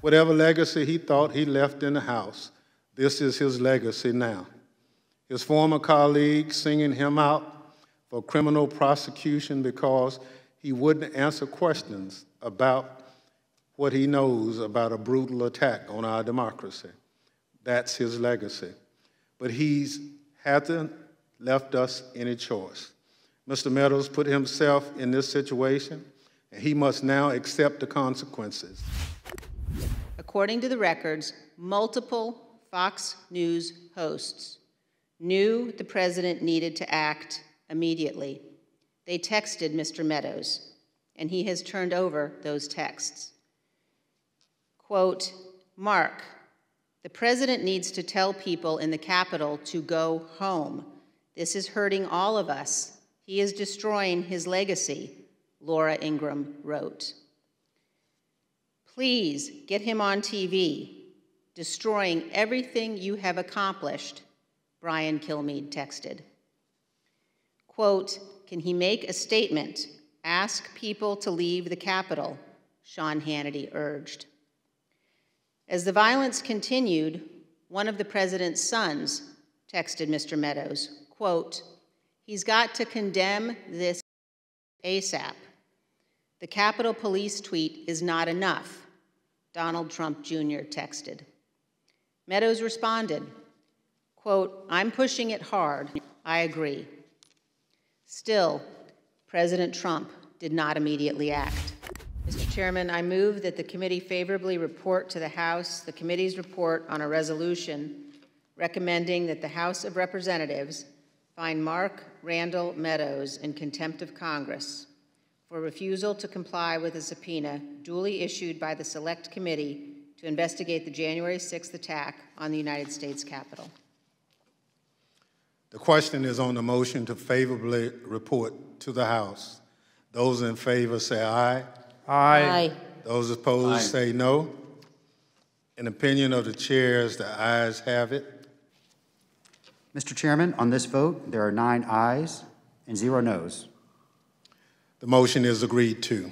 Whatever legacy he thought he left in the House, this is his legacy now. His former colleagues singing him out for criminal prosecution because he wouldn't answer questions about what he knows about a brutal attack on our democracy. That's his legacy. But he's hasn't left us any choice. Mr. Meadows put himself in this situation, and he must now accept the consequences. According to the records, multiple Fox News hosts knew the president needed to act immediately. They texted Mr. Meadows, and he has turned over those texts. Quote, Mark, the president needs to tell people in the Capitol to go home. This is hurting all of us. He is destroying his legacy, Laura Ingraham wrote. Please get him on TV. Destroying everything you have accomplished, Brian Kilmeade texted. Quote, can he make a statement? Ask people to leave the Capitol, Sean Hannity urged. As the violence continued, one of the president's sons texted Mr. Meadows, quote, he's got to condemn this ASAP. The Capitol Police tweet is not enough, Donald Trump Jr. texted. Meadows responded, quote, I'm pushing it hard. I agree. Still, President Trump did not immediately act. Mr. Chairman, I move that the committee favorably report to the House the committee's report on a resolution recommending that the House of Representatives find Mark Randall Meadows in contempt of Congress for refusal to comply with a subpoena duly issued by the Select Committee to investigate the January 6th attack on the United States Capitol. The question is on the motion to favorably report to the House. Those in favor say aye. Aye. Those opposed Aye. say no. In opinion of the chairs, the ayes have it. Mr. Chairman, on this vote, there are nine ayes and zero noes. The motion is agreed to.